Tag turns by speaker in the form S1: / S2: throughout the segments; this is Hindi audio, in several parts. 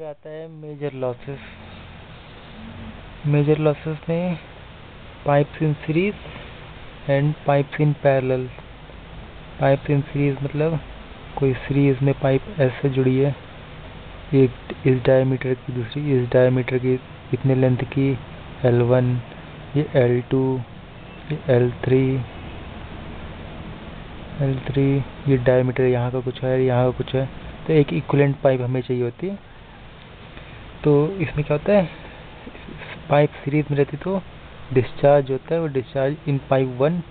S1: फिर आता है मेजर लॉसेस मेजर लॉसेस में pipes in series and pipes in parallel pipes in series मतलब कोई सीरीज़ में पाइप ऐसे जुड़ी है, एक इस डायमीटर की दूसरी, इस डायमीटर की इतने लेंथ की L1 ये L2 ये L3 L3 ये डायमीटर यहाँ का कुछ है, यहाँ का कुछ है। तो एक इक्वलेंट पाइप हमें चाहिए होती। है तो इसमें क्या होता है? पाइप सीरीज़ में रहती तो डिस्चार्ज होता है, वो discharge in pipe one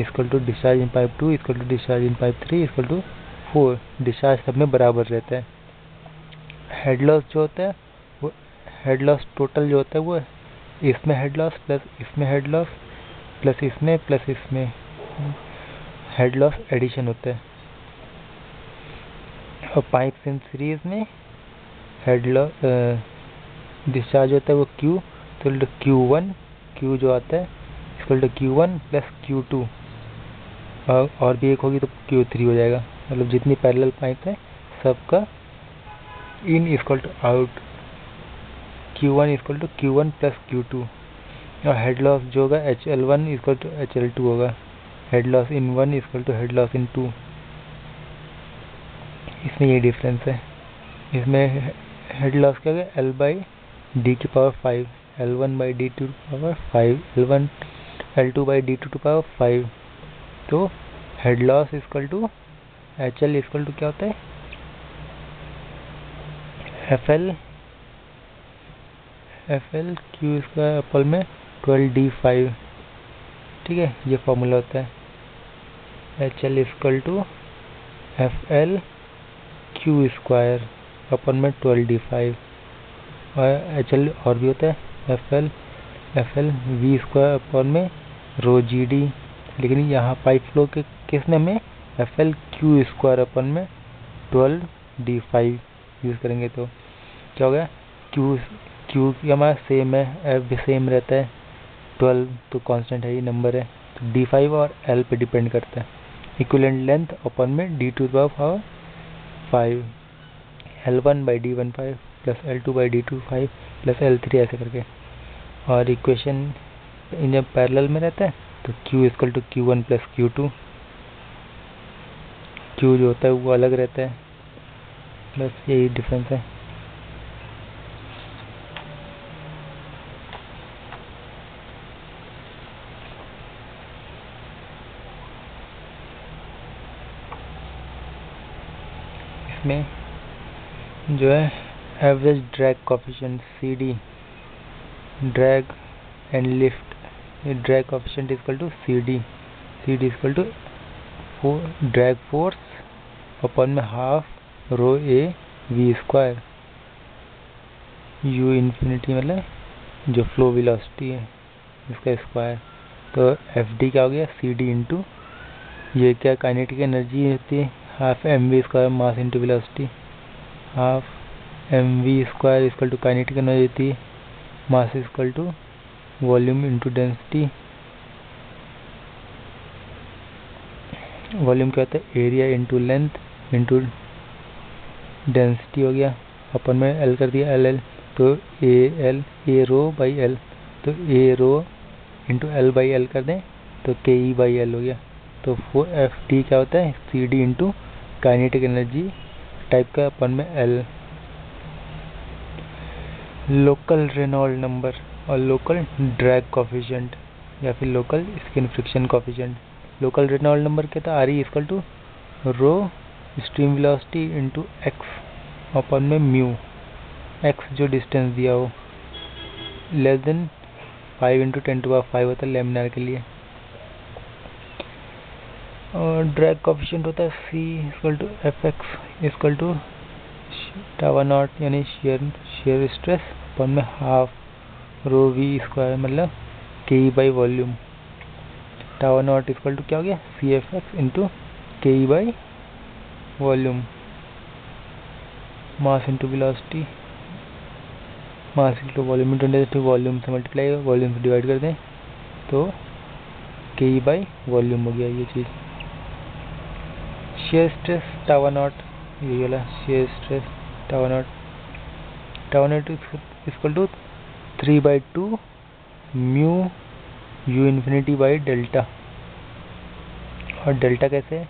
S1: equal to discharge in pipe two equal to discharge in pipe three equal to four discharge सब में बराबर रहता है। हेड लॉस जो होता है, वो हेड लॉस टोटल जो होता है, वो इसमें हेड लॉस प्लस इसमें हेड लॉस प्लस इसमें प्लस इसमें हेड लॉस एडिशन होता है। और पाइप इन सीरीज़ में हेड लॉस डिस्चार्ज होता है वो क्यू तो क्यू वन क्यू जो आता है equal to Q one plus Q two और भी एक होगी तो क्यू थ्री हो जाएगा। मतलब जितनी पैरेलल पाइप है, सबका in equal to out Q one equal to Q one plus Q two और हेड लॉस जो होगा H L one equal to H L two होगा। Head loss in one equal to head loss in two इसमें ये डिफरेंस है। इसमें हेड लॉस क्या होगा एल बाई डी की power five L one by D two power five L one L two by D two two power five तो head loss equal to H L equal to क्या होता है? F L F L Q square upon में ट्वेल्व डी फाइव ठीक है? ये फॉर्मूला होता है. H L equal to F L Q square upon में ट्वेल्व डी फाइव, और एच एल और भी होता है F L F L V square upon में, रो जी डी, लेकिन यहाँ पाइप फ्लो के किसने में F L Q square upon में ट्वेल्व डी फाइव यूज़ करेंगे तो क्या हो गया? क्यू क्यू हमारा सेम है, एफ़ भी सेम रहता है, ट्वेल्व तो कांस्टेंट है, ये नंबर है तो डी फाइव और एल पे डिपेंड करता है। इक्वलेंट लेंथ अपन में D to power five L one by D one five plus L two by D two five plus L three ऐसे करके। और इक्वेशन जब पैरेलल में रहता है तो Q equal to Q one plus Q two Q जो होता है, वो अलग रहता है। बस यही डिफरेंस है। इसमें जो है average drag coefficient C D drag and lift drag coefficient equal to C D C D equal to drag force upon में half rho A V square U infinity मतलब जो फ्लो वेलोसिटी है, इसका स्क्वायर तो एफ़ डी क्या हो गया? सी डी इंटू ये क्या काइनेटिक एनर्जी होती है? Half M V square mass into velocity half M V square equal to kinetic energy mass equal to volume into density volume क्या होता है? Area into length into density हो गया। अपन में एल कर दिया एल एल तो A L A rho by L तो A rho into L by L कर दें तो के ई बाई एल हो गया। तो एफ़ टी क्या होता है? C D into kinetic energy type का, अपन में एल लोकल रेनॉल्ड नंबर और लोकल ड्रैग कॉफिशेंट या फिर local skin friction coefficient local Reynold number क्या था R E equal to rho stream velocity into X upon में म्यू एक्स जो डिस्टेंस दिया हो less than five into ten to five होता है लेमिनार के लिए. ड्रैग कॉफिशेंट होता है C equal to F X equal to tau naught यानी शेयर शेयर स्ट्रेस अपन में हाफ़ रो वी स्क्वायर मतलब K E by volume tau naught equal to क्या हो गया? C F X into K E by volume mass into velocity mass into volume into volume से मल्टीप्लाई वॉल्यूम से डिवाइड कर दें तो के ई बाई वॉल्यूम हो गया ये चीज़। शेयर स्ट्रेस टावर नॉट ये वाला shear stress tau naught tau naught equal to three by two mu U infinity by delta और डेल्टा कैसे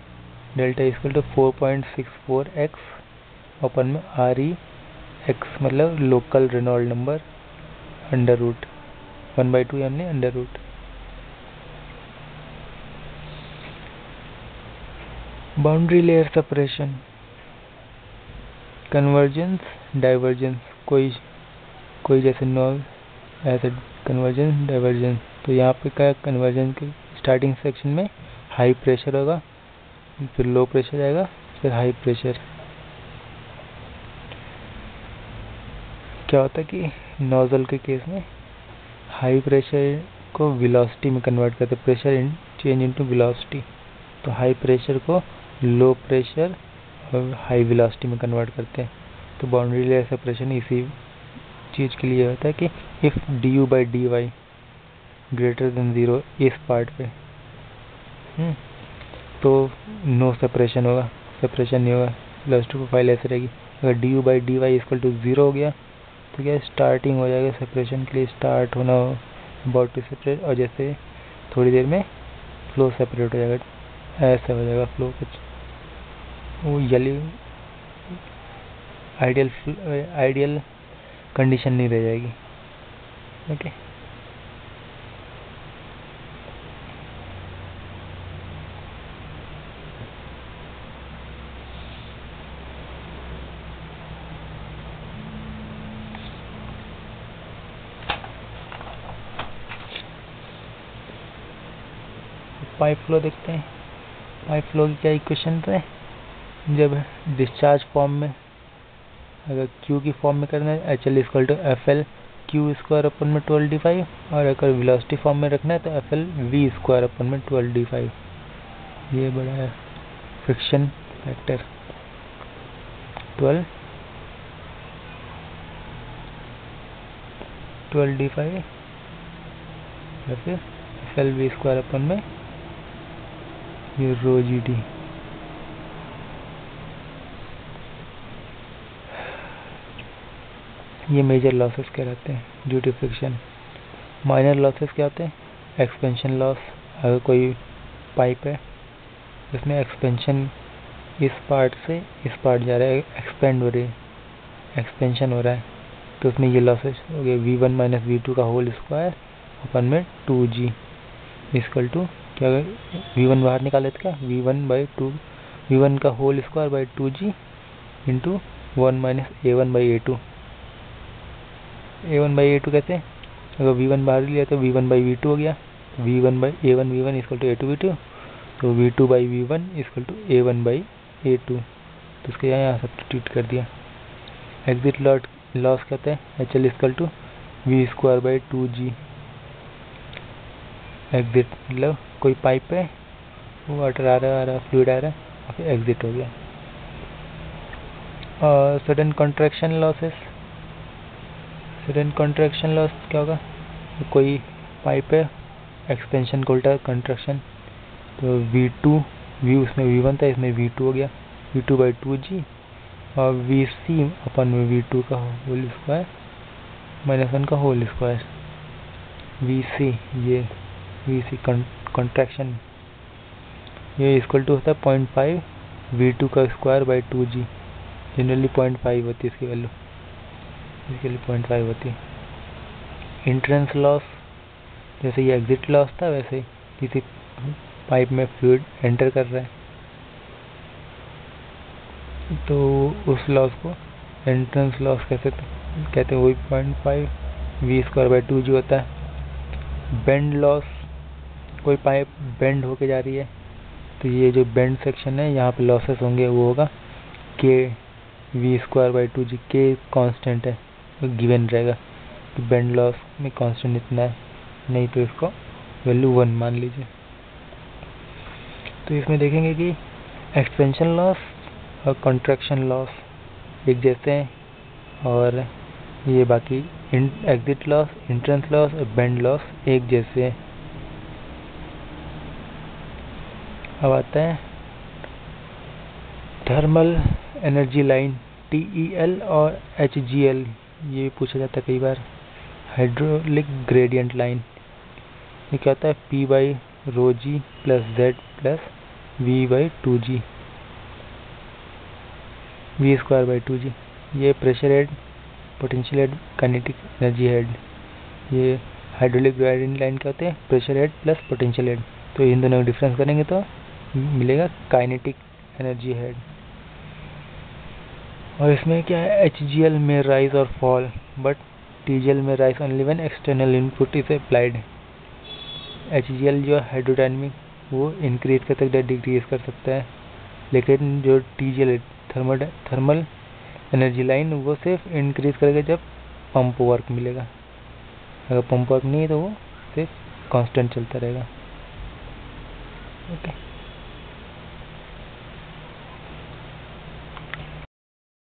S1: delta equal to four point six four X upon में आर ई एक्स मतलब local Reynold number under root one by two हमने under root boundary layer separation convergence divergence कोई कोई जैसे नॉल ऐसे कन्वर्जेंस डाइवर्जेंस तो यहाँ पे क्या कन्वर्जेंस के स्टार्टिंग सेक्शन में हाई प्रेशर होगा, फिर लो प्रेशर आएगा फिर हाई प्रेशर क्या होता है कि नोजल के केस में हाई प्रेशर को वेलोसिटी में कन्वर्ट करते pressure in change into velocity तो हाई प्रेशर को लो प्रेशर और हाई वेलोसिटी में कन्वर्ट करते हैं। तो बाउंड्री लेयर सेपरेशन इसी चीज़ के लिए होता है कि if D U by D Y greater than zero इस पार्ट पे। हम्म, तो नो सेपरेशन होगा सेपरेशन नहीं होगा वेलोसिटी प्रोफ़ाइल ऐसे रहेगी। अगर D U by D Y equal to zero हो गया तो क्या स्टार्टिंग हो जाएगा सेपरेशन के लिए स्टार्ट होना अबाउट टू सेपरेट और जैसे थोड़ी देर में फ्लो सेपरेट हो जाएगा ऐसा हो जाएगा फ्लो कुछ। वो यली आइडियल आइडियल कंडीशन नहीं रह जाएगी। ओके पाइप फ्लो देखते हैं। पाइप फ्लो की क्या इक्वेशन है? जब डिस्चार्ज फॉर्म में, अगर क्यू की फॉर्म में करना है H L equal to F L Q square upon में ट्वेल्व डी फाइव और अगर वेलोसिटी फॉर्म में रखना है तो F L V square upon में ट्वेल्व डी फाइव ये बड़ा है friction factor twelve twelve D five या फिर F L V square upon में, ये रो जी डी ये मेजर लॉसेस कहलाते हैं? Due to friction minor losses क्या होते हैं? एक्सपेंशन लॉस अगर कोई पाइप है जिसमें एक्सपेंशन इस पार्ट से इस पार्ट जा रहा है एक्सपेंड हो रही है एक्सपेंशन हो रहा है तो उसमें ये लॉसेस हो गए। V one minus V two का होल स्क्वायर अपन में टू जी इसकल टू क्या वी वन बाहर निकाले क्या? V one by two V one का whole square by two G into one minus A one by A two A one by A two कैसे? अगर वी वन बाहर लिया तो V one by V two हो गया। V one by A one V one equal to A two V two तो V two by V one equal to A one by A two तो इसके यहाँ यहाँ सब्सटीट्यूट कर दिया। एग्जिट लॉट लॉस कहते हैं? H L equal to V square by two G exit मतलब कोई पाइप है, वो वाटर आ रहा है, आ रहा फ्लूड आ रहा है फिर एग्जिट हो गया। Sudden contraction losses sudden contraction loss क्या होगा? कोई पाइप है एक्सपेंशन को उल्टा कंट्रैक्शन तो वी टू वी उसमें वी वन था, इसमें वी टू हो गया। V two by two G और वी सी अपन में वी टू का होल स्क्वायर माइनस वन का होल स्क्वायर वी सी ये वी सी कंट्रैक्शन ये इक्वल टू होता है पॉइंट फाइव वी टू का square by two G generally point five होती है इसकी वैल्यू इसके लिए पॉइंट फाइव होती है। इंट्रेंस लॉस जैसे ये एग्जिट लॉस था, वैसे किसी पाइप में फ्लूड एंटर कर रहा है। तो उस लॉस को एंट्रेंस लॉस कैसे कहते हैं वही point five V square by two G होता है। बेंड लॉस कोई पाइप बेंड होके जा रही है तो ये जो बेंड सेक्शन है, यहाँ पे लॉसेस होंगे, वो होगा K V square by two G K constant है। गिवन रहेगा। कि बैंड लॉस में कांस्टेंट इतना है, नहीं तो इसको वैल्यू वन मान लीजिए। तो इसमें देखेंगे कि एक्सपेंशन लॉस और कॉन्ट्रैक्शन लॉस एक जैसे हैं और ये बाकी एग्जिट लॉस इंट्रेंस लॉस और बैंड लॉस एक जैसे हैं। अब आता है। Thermal energy line T E L और एच जी एल ये भी पूछा जाता है कई बार हाइड्रोलिक ग्रेडियंट लाइन ये क्या होता है? P by rho G plus Z plus V by two G V square by two G ये pressure head potential head kinetic energy head ये हाइड्रोलिक ग्रेडियंट लाइन क्या होते हैं? Pressure head plus potential head तो इन दोनों का डिफरेंस करेंगे तो मिलेगा काइनेटिक एनर्जी हेड और इसमें क्या है एच जी एल में राइज और fall but T G L में rise only one external input is applied H G L जो हाइड्रोडाइनमिक वो इंक्रीज कर सकता है डिक्रीज कर सकता है. लेकिन जो T G thermal thermal energy line वो सिर्फ़ इंक्रीज करेगा जब पंप वर्क मिलेगा. अगर पंप वर्क नहीं है तो वो सिर्फ़ कांस्टेंट चलता रहेगा. ओके